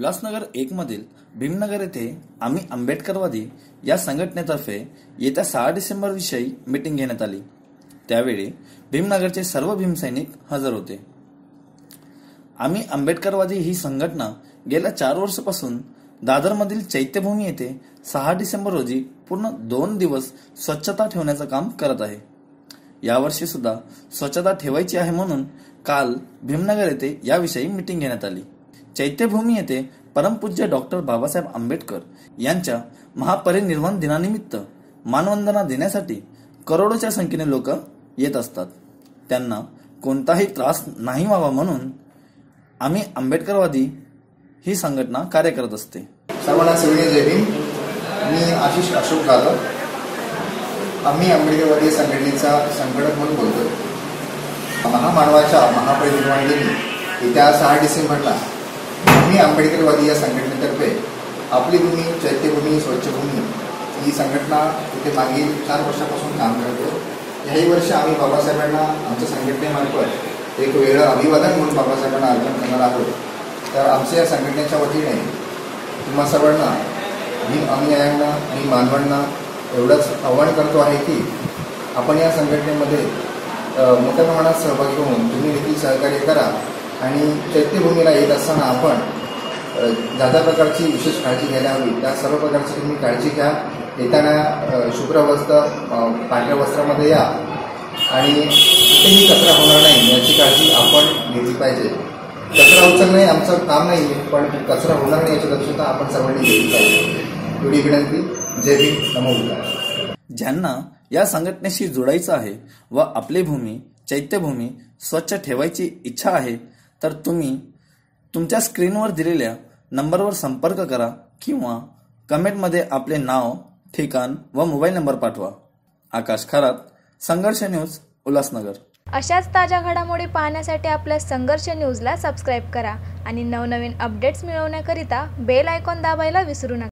उल्हासनगर एक मधील भीमनगर येथे आम्ही आंबेडकरवादी या संघटनेतर्फे येत्या सहा डिसेंबर विषयी घेण्यात आली. त्यावेळी भीमनगरचे सर्व भीमसैनिक हजर होते. आम्ही आंबेडकरवादी ही संघटना गेल्या चार वर्षापासून दादरमधील चैत्यभूमी येथे सहा डिसेंबर रोजी पूर्ण दोन दिवस स्वच्छता ठेवण्याचं काम करत आहे. यावर्षी सुद्धा स्वच्छता ठेवायची आहे म्हणून काल भीमनगर येथे याविषयी मिटिंग घेण्यात आली. चैत्यभूमी येथे परमपूज्य डॉक्टर बाबासाहेब आंबेडकर यांच्या महापरिनिर्वाण दिनानिमित्त मानवंदना देण्यासाठी करोडोच्या संख्येने लोक येत असतात. त्यांना कोणताही त्रास नाही व्हावा म्हणून आम्ही आंबेडकरवादी ही संघटना कार्य करत असते. सर्वांना सविनय जय भीम. मी आशिष अशोक जाधव. आम्ही आंबेडकरवादी संघटनेचा संघटक म्हणून बोलतो महामानवाच्या महापरिनिर्वाण दिनी येत्या सहा डिसेंबरला आम्ही आंबेडकरवादी या संघटनेतर्फे आपली भूमी चैत्यभूमी स्वच्छभूमी ही संघटना इथे मागील चार वर्षापासून काम करतो. याही वर्षी आम्ही बाबासाहेबांना आमच्या संघटनेमार्फत एक वेगळं अभिवादन म्हणून बाबासाहेबांना अर्पण करणार आहोत. तर आमच्या या संघटनेच्या वतीने तुम्हा सर्वांना मी अनुयायांना आणि मानवांना एवढंच आव्हान करतो आहे की आपण या संघटनेमध्ये मोठ्या प्रमाणात सहभागी होऊन तुम्ही देखील सहकार्य करा आणि चैत्यभूमीला येत असताना आपण ज्या ज्या प्रकारची विशेष काळजी घ्यायला हवी त्या सर्व प्रकारची तुम्ही काळजी घ्या. येताना अ, शुभ्र वस्त्र पांढऱ्या वस्त्रामध्ये या. आणि कुठेही कचरा होणार नाही याची काळजी आपण घेतली पाहिजे. कचरा उचलणे आमचं काम नाही पण कचरा होणार नाही याची दक्षता आपण सर्वांनी घेतली पाहिजे. एवढी विनंती. जय भीम. नमो ज्यांना या संघटनेशी जोडायचं आहे व आपली भूमी चैत्यभूमी स्वच्छ ठेवायची इच्छा आहे तर तुम्ही तुमच्या स्क्रीनवर दिलेल्या नंबरवर संपर्क करा किंवा कमेंटमध्ये आपले नाव ठिकाण व मोबाईल नंबर पाठवा. आकाश खरात संघर्ष न्यूज उल्हासनगर. अशाच ताज्या घडामोडी पाहण्यासाठी आपल्या संघर्ष न्यूजला सबस्क्राईब करा आणि नवनवीन अपडेट्स मिळवण्याकरिता बेल आयकॉन दाबायला विसरू नका.